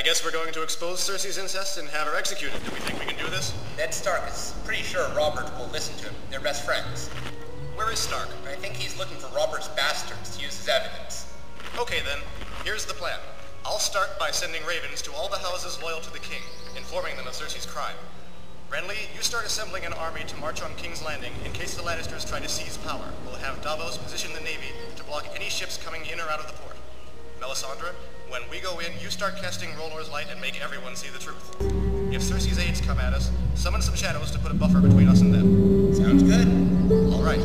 I guess we're going to expose Cersei's incest and have her executed. Do we think we can do this? Ned Stark is pretty sure Robert will listen to him. They're best friends. Where is Stark? I think he's looking for Robert's bastards to use as evidence. Okay then, here's the plan. I'll start by sending ravens to all the houses loyal to the king, informing them of Cersei's crime. Renly, you start assembling an army to march on King's Landing in case the Lannisters try to seize power. We'll have Davos position the navy to block any ships coming in or out of the port. Melisandre, when we go in, you start casting R'hllor's light and make everyone see the truth. If Cersei's aides come at us, summon some shadows to put a buffer between us and them. Sounds good. All right.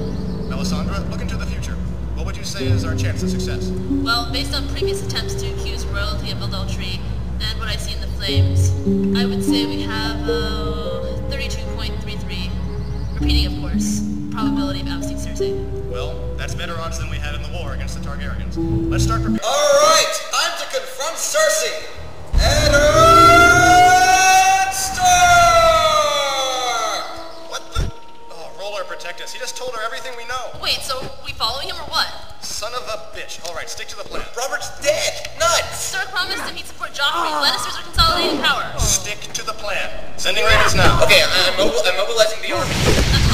Melisandre, look into the future. What would you say is our chance of success? Well, based on previous attempts to accuse royalty of adultery and what I see in the flames, I would say we have uh, 32.33. Repeating, of course, probability of ousting Cersei. Well, that's better odds than we had in the war against the Targaryens. Let's start preparing. All right, time to confront Cersei. Eddard Stark! What the? Oh, R'hllor, protect us. He just told her everything we know. Wait, so we following him or what? Son of a bitch. All right, stick to the plan. Robert's dead. Nuts. Stark promised if he'd support Joffrey, Lannisters are consolidating power. Stick to the plan. Sending ravens now. Okay, I- I'm, mobile, I'm mobilizing the army.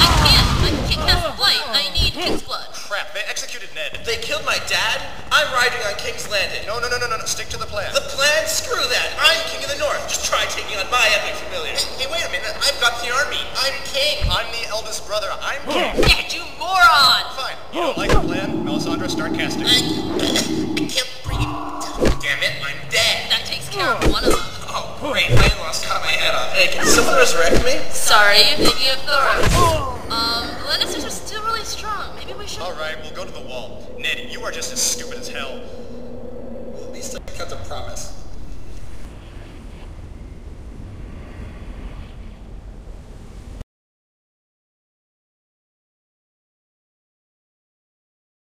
I, I can't. I can't cast Blight. I need King's Blood. Crap, they executed Ned. They killed my dad. I'm riding on King's Landing. No, no, no, no, no, no. Stick to the plan. The plan? Screw that. I'm King of the North. Just try taking on my epic familiar. Hey, wait a minute. I've got the army. I'm king. I'm the eldest brother. I'm king. Yeah, you moron! Fine. You don't like the plan? Melisandre, start casting. I, I can't breathe. Damn it, I'm dead. That takes care of one of them. Oh, great. I lost cut my head off. Hey, can someone resurrect me? Sorry, you're thinking of Thoros. Um, the Lannisters are still really strong. Maybe we should. All right, we'll go to the wall. Ned, you are just as stupid as hell. At least I kept a promise.